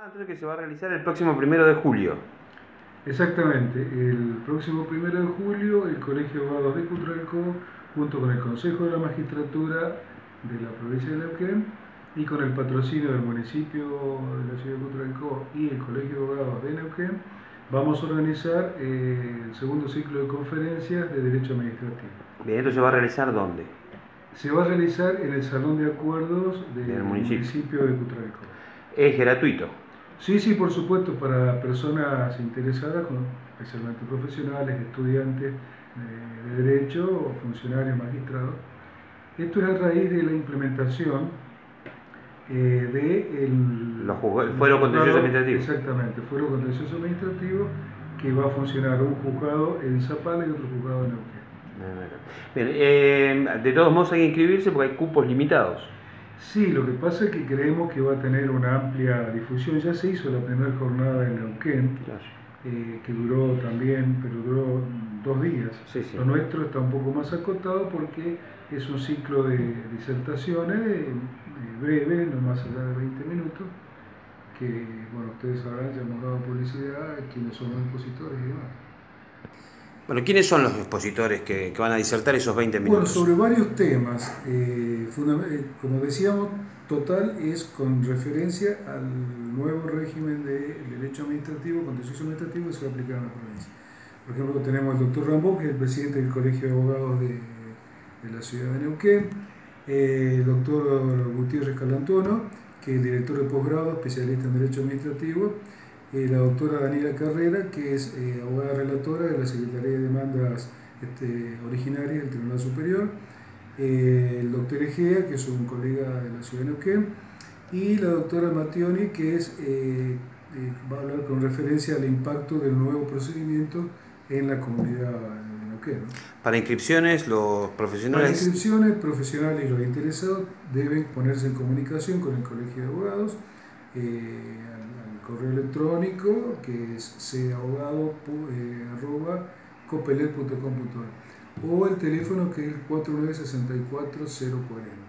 Ah, que se va a realizar el próximo primero de julio. Exactamente, el próximo primero de julio el Colegio de Abogados de Cutralcó, junto con el Consejo de la Magistratura de la provincia de Neuquén y con el patrocinio del municipio de la ciudad de Cutralcó y el Colegio de Abogados de Neuquén, vamos a organizar eh, el segundo ciclo de conferencias de Derecho Administrativo. Bien, ¿esto se va a realizar dónde? Se va a realizar en el Salón de Acuerdos del, Del municipio. municipio de Cutralcó. Es gratuito. Sí, sí, por supuesto, para personas interesadas, especialmente profesionales, estudiantes eh, de derecho, funcionarios, magistrados. Esto es a raíz de la implementación eh, de el, Los el fuero contencioso administrativo. Exactamente, fuero contencioso administrativo que va a funcionar un juzgado en Zapala y otro juzgado en Neuquén. Bien, eh, de todos modos hay que inscribirse porque hay cupos limitados. Sí, lo que pasa es que creemos que va a tener una amplia difusión. Ya se hizo la primera jornada en Neuquén, eh, que duró también, pero duró dos días. Sí, sí. Lo nuestro está un poco más acotado porque es un ciclo de disertaciones eh, breve, no más allá de 20 minutos, que, bueno, ustedes sabrán, ya hemos dado publicidad, quiénes son los expositores y demás. Bueno, ¿quiénes son los expositores que, que van a disertar esos 20 Bueno, minutos? sobre varios temas, eh, eh, como decíamos, total es con referencia al nuevo régimen de derecho administrativo, contencioso administrativo que se va a aplicar en la provincia. Por ejemplo, tenemos al doctor Rambón, que es el presidente del Colegio de Abogados de, de la ciudad de Neuquén, eh, el doctor Gutiérrez Calantono, que es el director de posgrado, especialista en Derecho Administrativo, eh, la doctora Daniela Carrera, que es eh, abogada relatora de la Secretaría de Demandas este, Originarias del Tribunal Superior, eh, el doctor Egea, que es un colega de la ciudad de Neuquén, y la doctora Mattioni, que es, eh, eh, va a hablar con referencia al impacto del nuevo procedimiento en la comunidad de Neuquén. ¿no? Para inscripciones, los Para profesionales... inscripciones, profesionales y los interesados deben ponerse en comunicación con el Colegio de Abogados eh, al, correo electrónico que es cabogado.copelet.com.ar o el teléfono que es el 4964-040.